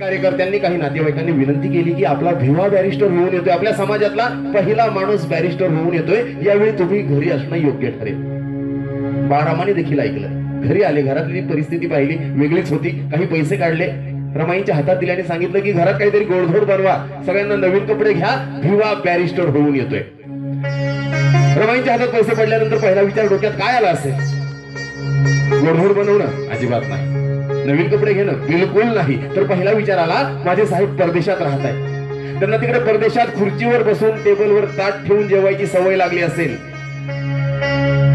कार्यकर्त्यांनी काही नातेवाईकांनी विनंती केली की आपला भिवा बॅरिस्टर होऊन येतोय आपल्या समाजातला पहिला माणूस बॅरिस्टर होऊन येतोय यावेळी तुम्ही घरी असणं योग्य ठरेल. बारामाने देखील ऐकलं. घरी आले घरातली परिस्थिती पाहिली वेगळीच होती. काही पैसे काढले. रमाईच्या हातात दिल्याने सांगितलं की घरात काहीतरी गोडधोड बनवा. सगळ्यांना नवीन कपडे घ्या. भिवा बॅरिस्टर होऊन येतोय. रमाईच्या हातात पैसे पडल्यानंतर पहिला विचार डोक्यात काय आला असेल? गोडधोड बनवणं अजिबात नाही. नवीन कपडे घेणं बिलकुल नाही. तर पहिला विचार आला माझे साहेब परदेशात राहत आहे त्यांना तिकडे परदेशात खुर्चीवर बसून टेबलवर ताट ठेवून जेवायची सवय लागली असेल.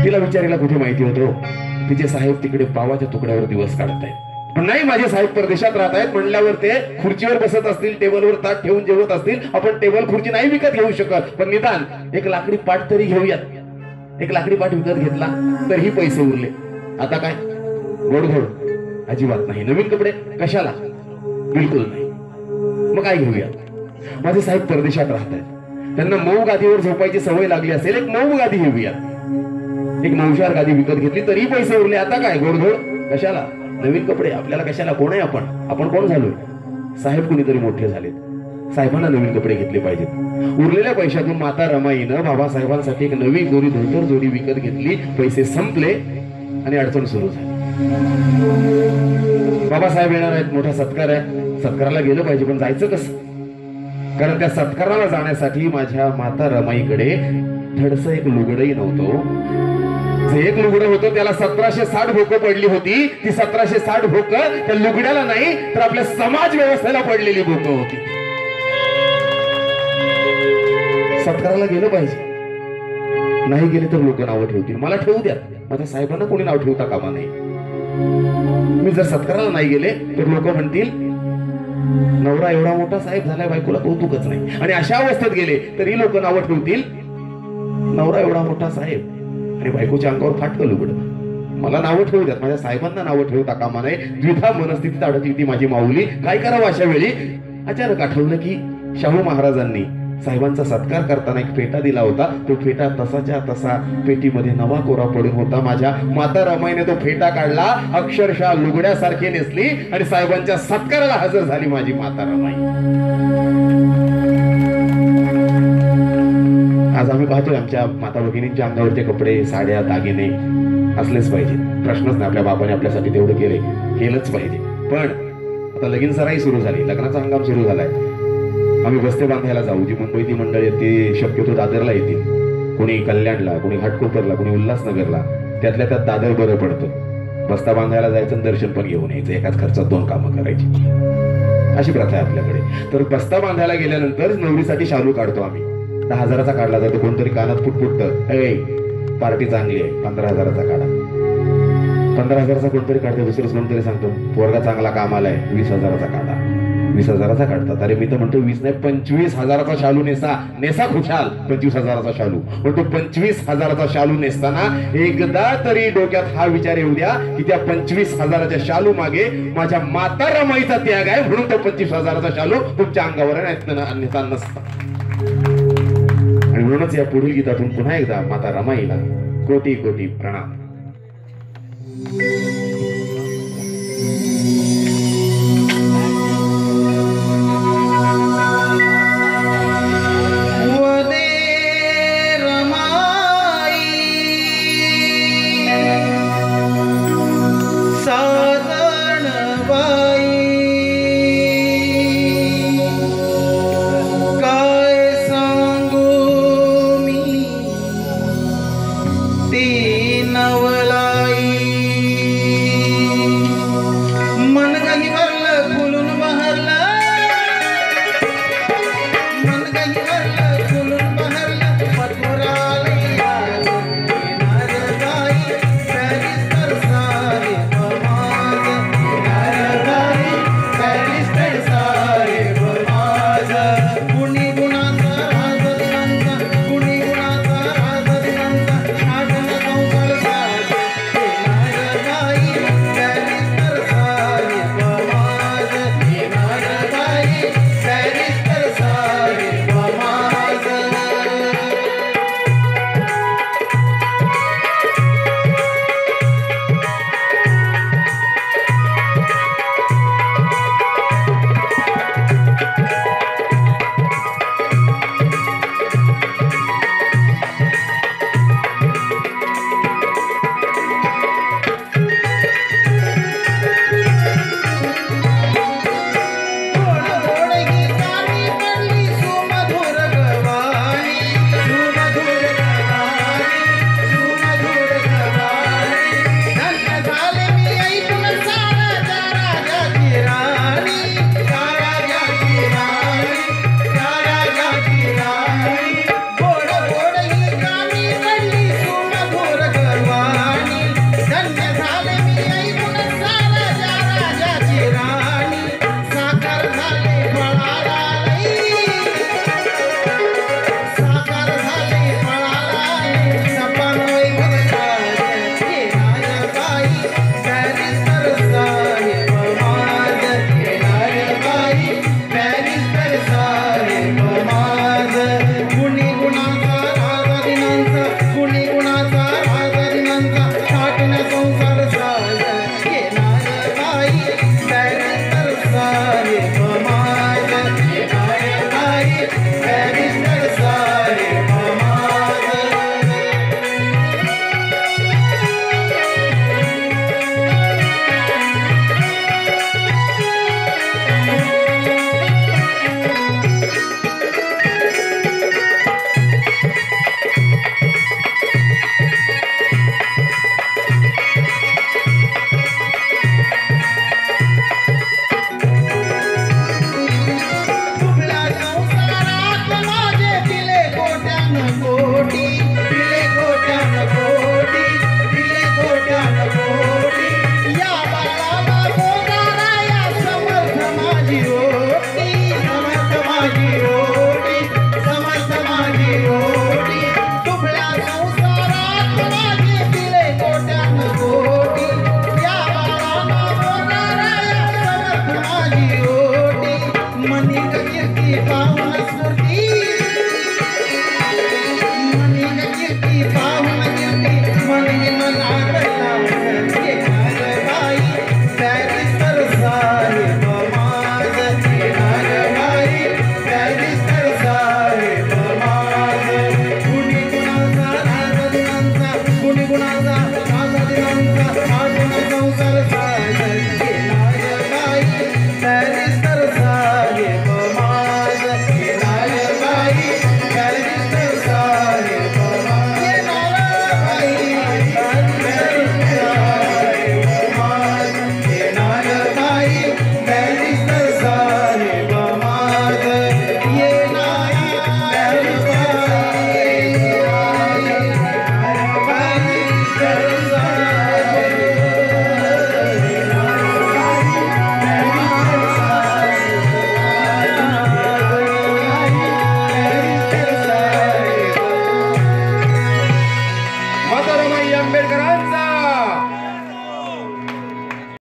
तिला विचारायला कुठे माहिती होतो? तिचे साहेब तिकडे पावाच्या तुकड्यावर दिवस काढतायत. पण नाही माझे साहेब परदेशात राहत आहेत. म्हणल्यावर ते खुर्चीवर बसत असतील टेबलवर ताट ठेवून जेवत असतील. आपण टेबल खुर्ची नाही विकत घेऊ शकत. पण निदान एक लाकडी पाट तरी घेऊयात. एक लाकडी पाठ विकत घेतला तरीही पैसे उरले. आता काय? गोडघोड अजिबात नाही. नवीन कपडे कशाला? बिलकुल नाही. मग काय घेऊया माझे साहेब परदेशात राहत आहेत त्यांना मऊ गादीवर झोपायची सवय लागली असेल एक मऊ गादी घेऊया एक नवशार गादी विकत घेतली तरी पैसे उरले. आता काय? गोडधोड? कशाला? नवीन कपडे? आपल्याला कशाला? कोण आहे आपण? आपण कोण झालोय? साहेब कुणीतरी मोठे झालेत. साहेबांना नवीन कपडे घेतले पाहिजेत. उरलेल्या पैशातून माता रमाईनं बाबासाहेबांसाठी एक नवी जोडी धोतर जोडी विकत घेतली. पैसे संपले आणि अडचण सुरू झाली. बाबासाहेब येणार आहेत मोठा सत्कार आहे. सत्काराला गेलं पाहिजे पण जायचं कसं? कारण त्या सत्काराला जाण्यासाठी माझ्या माता रमाईकडे थडस एक लुगडही नव्हतो. जे एक लुगडं होतं त्याला सतराशे साठ भोकं पडली होती. ती सतराशे साठ भोकं त्या लुगड्याला नाही तर आपल्या समाज व्यवस्थेला पडलेली भोकं होती. सत्काराला गेलं पाहिजे. नाही गेले तर लोक नावं ठेवतील. मला ठेवू द्या. माझ्या साहेबांना कोणी नाव ठेवता कामा नाही मी जर सत्काराला नाही गेले तर लोक म्हणतील नवरा एवढा मोठा साहेब झालाय बायकोला कौतुकच नाही. आणि अशा अवस्थेत गेले तरी लोक नावं ठेवतील नवरा एवढा मोठा साहेब आणि बायकोच्या अंगावर फाटकल लुगड? मला नावं ठेवू द्यात माझ्या साहेबांना नावं ठेवता कामा नये द्विधा मनस्थितीत अडकली ती माझी माऊली. काय करावं अशा वेळी? अचानक आठवलं की शाहू महाराजांनी साहेबांचा सत्कार करताना एक फेटा दिला होता. तो फेटा तसाच्या तसा पेटीमध्ये नवा कोरा पडून होता माझ्या. माता रमाईने तो फेटा काढला. अक्षरशः लुगड्यासारखी नेसली आणि साहेबांच्या सत्काराला हजर झाली माझी माता रमाई. आज आम्ही पाहतोय आमच्या माता भगिनींच्या अंगावरचे कपडे साड्या दागिने असलेच पाहिजे. प्रश्नच नाही आपल्या बाबाने आपल्यासाठी तेवढं केले केलंच पाहिजे. पण आता लगीन सराई सुरू झाली. लग्नाचा हंगाम सुरू झालाय. आम्ही बस्ते बांधायला जाऊ. जी मुंबईतली मंडळ येते शक्यतो दादरला येतील. कोणी कल्याणला कोणी घाटकोपरला कोणी उल्हासनगरला. त्यातल्या त्यात दादर बरं पडतं. बस्ता बांधायला जायचं दर्शन पण घेऊन यायचं. एकाच खर्चात दोन कामं करायची. अशी प्रथा आहे आपल्याकडे. तर बस्ता बांधायला गेल्यानंतर नवरीसाठी शालू काढतो आम्ही. दहा हजाराचा काढला जातो. कोणतरी कानात फुटफुटत ए पार्टी चांगली आहे. पंधरा हजाराचा काढा. पंधरा हजाराचा कोणतरी काढतो दुसरंच कोणतरी सांगतो पोरगा चांगला कामाला आहे. वीस हजाराचा काढा. वीस हजाराचा काढतात. अरे मी तर म्हणतो वीस नाही पंचवीस हजाराचा शालू नेसा. नेसा खुशाल. पंचवीस हजाराचा शालू. म्हणतो पंचवीस हजाराचा शालू नेसताना एकदा तरी डोक्यात हा विचार येऊ द्या की त्या पंचवीस हजाराच्या शालू मागे माझ्या माता रमाईचा त्याग आहे म्हणून तो पंचवीस हजाराचा शालू तुमच्या अंगावर नेता नसता. आणि म्हणूनच या पुढील गीतातून पुन्हा एकदा माता रमाईला कोटी कोटी प्रणाम.